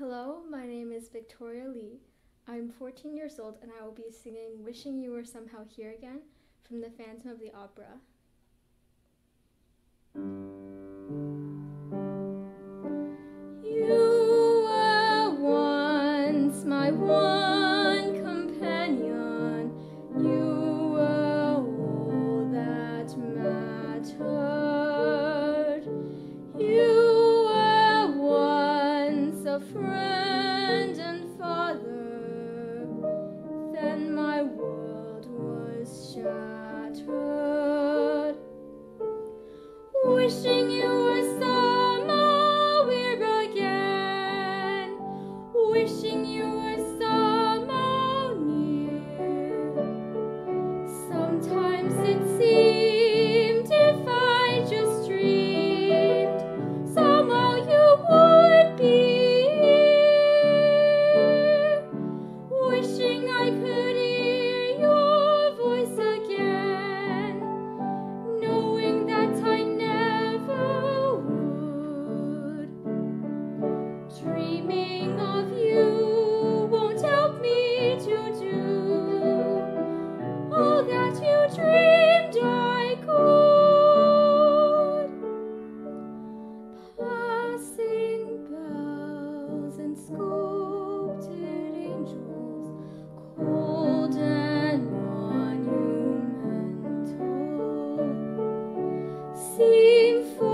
Hello, my name is Victoria Lee. I'm 14 years old and I will be singing Wishing You Were Somehow Here Again from The Phantom of the Opera. Assim se for.